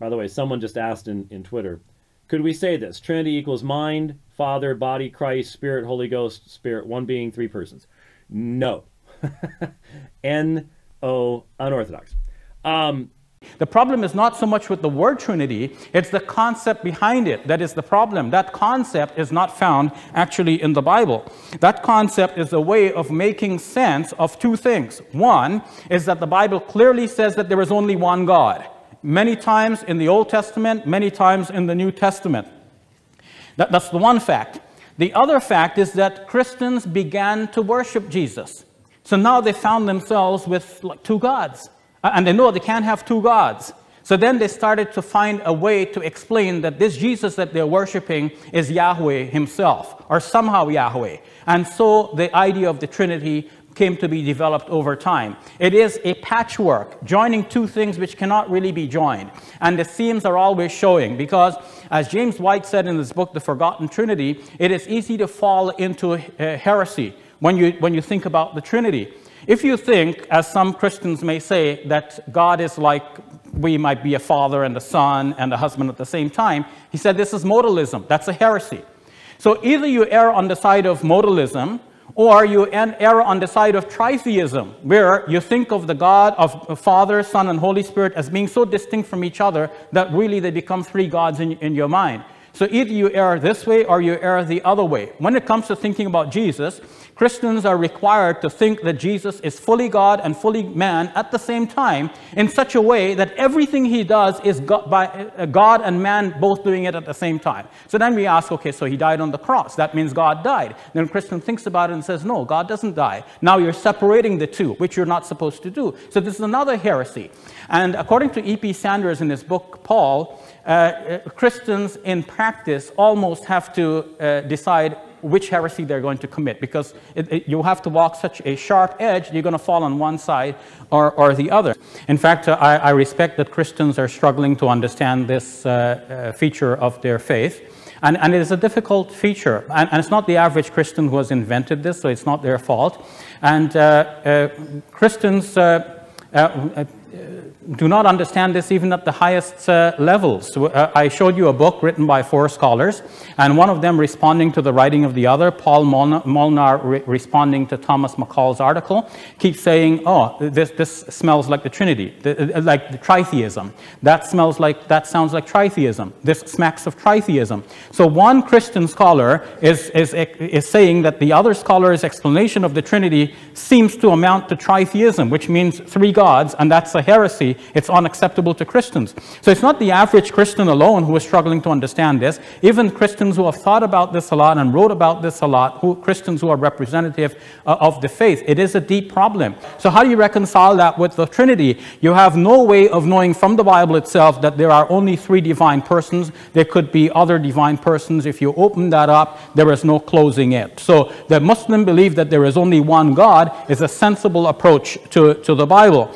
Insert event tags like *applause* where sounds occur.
By the way, someone just asked in, in Twitter, could we say this? Trinity equals mind, Father, body, Christ, Spirit, Holy Ghost, Spirit, one being, three persons. No. *laughs* N O unorthodox. Um, the problem is not so much with the word Trinity, it's the concept behind it that is the problem. That concept is not found actually in the Bible. That concept is a way of making sense of two things. One is that the Bible clearly says that there is only one God. Many times in the Old Testament, many times in the New Testament. That, that's the one fact. The other fact is that Christians began to worship Jesus. So now they found themselves with like two gods. And they know they can't have two gods. So then they started to find a way to explain that this Jesus that they're worshiping is Yahweh himself, or somehow Yahweh. And so the idea of the Trinity came to be developed over time. It is a patchwork, joining two things which cannot really be joined. And the seams are always showing because, as James White said in his book, The Forgotten Trinity, it is easy to fall into uh, heresy when you, when you think about the Trinity. If you think, as some Christians may say, that God is like we might be a father and a son and a husband at the same time, he said this is modalism. That's a heresy. So either you err on the side of modalism or you err on the side of tritheism, where you think of the God of uh, Father, Son, and Holy Spirit as being so distinct from each other that really they become three gods in, in your mind. So either you err this way or you err the other way. When it comes to thinking about Jesus, Christians are required to think that Jesus is fully God and fully man at the same time in such a way that everything he does is God, by, uh, God and man both doing it at the same time. So then we ask, okay, so he died on the cross. That means God died. Then a Christian thinks about it and says, no, God doesn't die. Now you're separating the two, which you're not supposed to do. So this is another heresy. And according to E.P. Sanders in his book, Paul, uh, uh, Christians in practice almost have to uh, decide which heresy they're going to commit because it, it, you have to walk such a sharp edge, you're going to fall on one side or, or the other. In fact, uh, I, I, respect that Christians are struggling to understand this uh, uh, feature of their faith. And, and, it is a difficult feature. And, and, it's not the average Christian who has invented this, so it's not their fault. And uh, uh, Christians uh, do not understand this even at the highest uh, levels. Uh, I showed you a book written by four scholars, and one of them responding to the writing of the other, Paul Molnar re responding to Thomas McCall's article, keeps saying, oh, this, this smells like the Trinity, the, uh, like the tritheism. That smells like, that sounds like tritheism. This smacks of tritheism. So one Christian scholar is, is, is saying that the other scholar's explanation of the Trinity seems to amount to tritheism, which means three gods, and that's a heresy it's unacceptable to Christians. So it's not the average Christian alone who is struggling to understand this. Even Christians who have thought about this a lot and wrote about this a lot, who, Christians who are representative uh, of the faith, it is a deep problem. So how do you reconcile that with the Trinity? You have no way of knowing from the Bible itself that there are only three divine persons. There could be other divine persons. If you open that up, there is no closing it. So the Muslim belief that there is only one God is a sensible approach to, to the Bible.